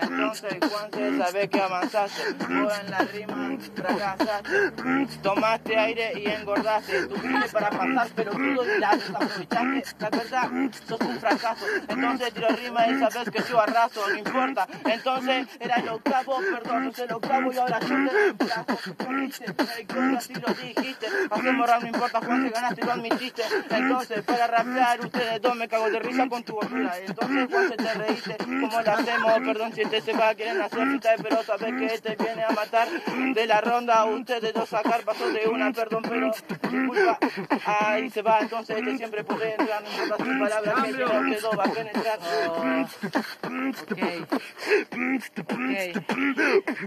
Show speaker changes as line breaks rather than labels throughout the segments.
Entonces, cuando sabes que avanzaste, vos en la rima fracasaste, tomaste aire y engordaste, tuviste para pasar, pero tú lo desaprovechaste, la verdad, sos un fracaso. Entonces tiro rima y sabes que yo arraso, no importa. Entonces era el octavo, perdón, no es el octavo y ahora yo te reemplazo. Lo dijiste, hacemos rap, no importa cuánto ganaste, lo admitiste. Entonces, para rapear, ustedes dos me cago de risa con tu basura. Entonces, cuando te reíste, ¿cómo lo hacemos? Perdón si este se va a querer hacer mitad, pero sabes que este viene a matar de la ronda. Ustedes dos sacar paso de una, perdón, pero disculpa. Ahí se va, entonces este siempre puede entrar, no importa sus palabras, que este no quedó, va a penetrar.
Oh. Ok. Ok.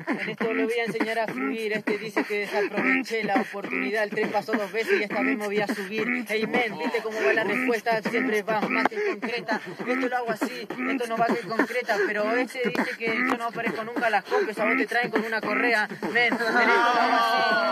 En esto le voy a enseñar a fluir. Este dice que desaproveché la oportunidad. El tren pasó dos veces y esta vez me voy a subir. Hey men, viste cómo va la respuesta, siempre va más que concreta. Esto lo hago así, esto no va que concreta, pero este dice que yo no aparezco nunca a las compes, a te traen con una correa. Men, en esto lo hago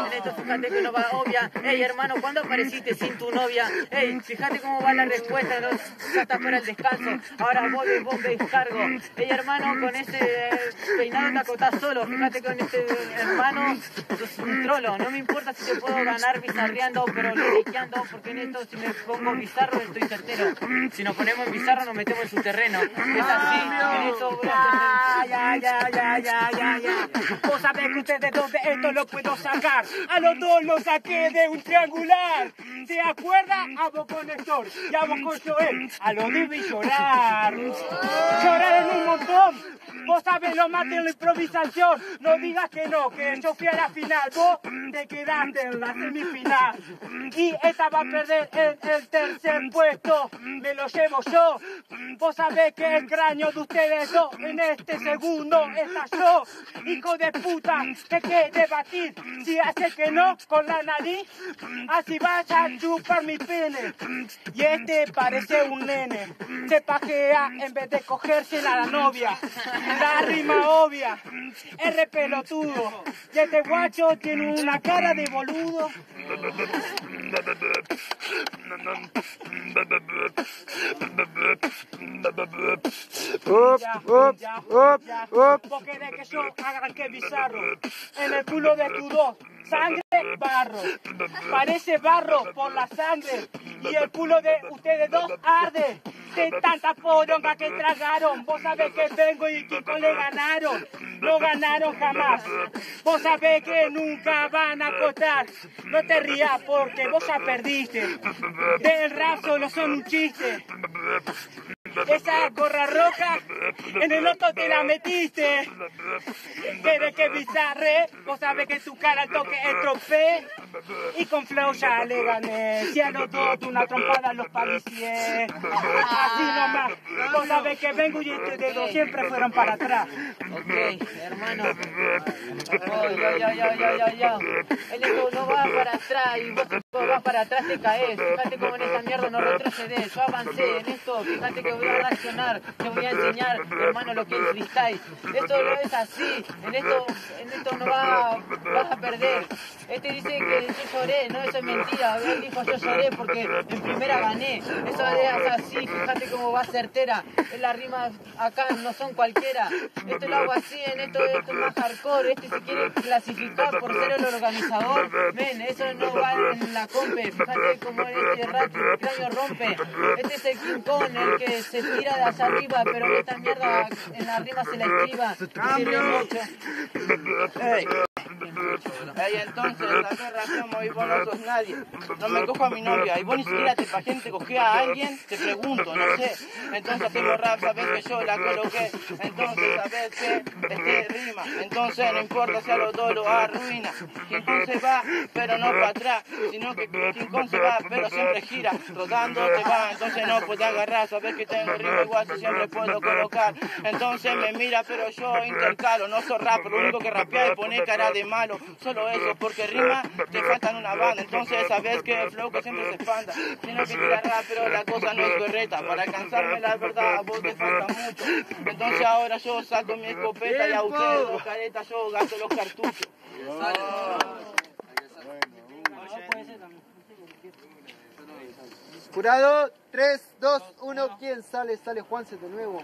así, esto fíjate que no va obvia. Hey hermano, ¿cuándo apareciste sin tu novia? Hey, fíjate cómo va la respuesta, no, ya está fuera el descanso. Ahora vos de vos me descargo. Hey hermano, con ese peinado te acotás solo. Fíjate con este hermano, sos un trolo. No me importa si te puedo ganar bizarreando, pero liriqueando, porque en esto si me pongo bizarro estoy certero. Si nos ponemos en bizarro nos metemos en su terreno. Es así, en esto
Ya, ya, ya, ya, ya, ya, ya. Vos sabés que ustedes dos de esto lo puedo sacar. A los dos lo saqué de un triangular. ¿Se acuerda? A vos con Néstor y a vos con Joel. A lo debí llorar. Lloraron un montón. Vos sabés lo más de la improvisación. No digas que no, que yo fui a la final. Vos te quedaste en la semifinal. Y esta va a perder el, tercer puesto. Me lo llevo yo. Vos sabés que el cráneo de ustedes dos en este segundo estalló. Hijo de puta, que que debatir. Si hace que no con la nariz, así vas a chupar mi pene. Y este parece un nene. Se pajea en vez de cogerse a la novia. La rima obvia. R pelotudo. Y este guacho tiene una cara de boludo. Ya, ya, ya. Vos querés que yo que bizarro. En el culo de tu dos. Sangre, barro. Parece barro por la sangre. Y el culo de ustedes dos arde. De tanta poronga que tragaron. Vos sabés que vengo y Kiko le ganaron. No ganaron jamás. Vos sabés que nunca van a acotar. No te rías porque vos ya perdiste. Del rap solo son un chiste. Esa gorra roja en el otro te la metiste. Pero que bizarre, vos sabés que tu cara toque el trofeo. Y con flow ya le gané. Si a los una trompada los palicié. Así nomás. Vos sabés que vengo y este dedo siempre fueron para atrás.
Ok, hermano. Oh, yo, yo, yo, yo. En esto no va para atrás y vos vas para atrás te caes. Fíjate cómo en esta mierda no retrocedes. Yo avancé en esto, fíjate que voy a reaccionar, te voy a enseñar, hermano, lo que es freestyle. Esto no es así, en esto, en esto no va, vas a perder. Este dice que yo lloré, no, eso es mentira. Él dijo yo lloré porque en primera gané. Eso es así, fíjate cómo va certera. Las rimas acá no son cualquiera. Esto lo hago así, en esto, esto es más hardcore. Este se quiere clasificar por ser el organizador. Ven, eso no va en la compe. Fíjate cómo este rato cráneo rompe. Este es el King Kong, el que se tira de hacia arriba, pero esta mierda en la rima se. Y sirve mucho.
Ey, entonces, la guerra hacemos y vos no sos nadie. No me cojo a mi novia y vos ni siquiera te pajé, te cogí a alguien, te pregunto, no sé. Entonces hacemos rap, sabes que yo la coloqué. Entonces sabes que este rima. Entonces no importa si a los dos lo arruina. King se va, pero no para atrás, sino que King se va, pero siempre gira, rodando te va. Entonces no puede agarrar, sabes que tengo rima igual, si siempre puedo colocar. Entonces me mira, pero yo intercalo, no soy rap, lo único que rapea es poner cara de malo. Solo eso, porque rima te faltan una banda. Entonces sabes que el flow que siempre se expanda. Tienes que tirar pero la cosa no es correcta. Para alcanzarme la verdad, a vos te falta mucho. Entonces ahora yo saco mi escopeta y a ustedes los caretas yo gasto los cartuchos.
Jurado, 3, 2, 1, ¿quién sale? Sale Juanse de nuevo.